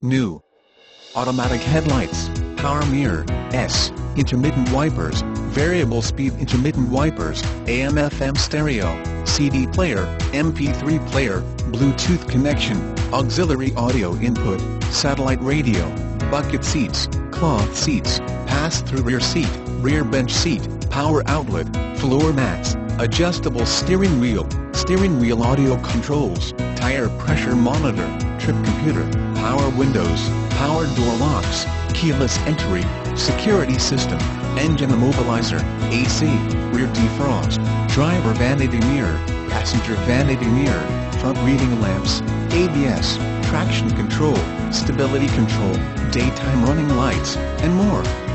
New. Automatic headlights, power mirror, S, intermittent wipers, variable speed intermittent wipers, AM-FM stereo, CD player, MP3 player, Bluetooth connection, auxiliary audio input, satellite radio, bucket seats, cloth seats, pass-through rear seat, rear bench seat, power outlet, floor mats, adjustable steering wheel, steering wheel audio controls, tire pressure monitor, trip computer, power windows, power door locks, keyless entry, security system, engine immobilizer, AC, rear defrost, driver vanity mirror, passenger vanity mirror, front reading lamps, ABS, traction control, stability control, daytime running lights, and more.